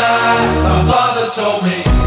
die. My father told me.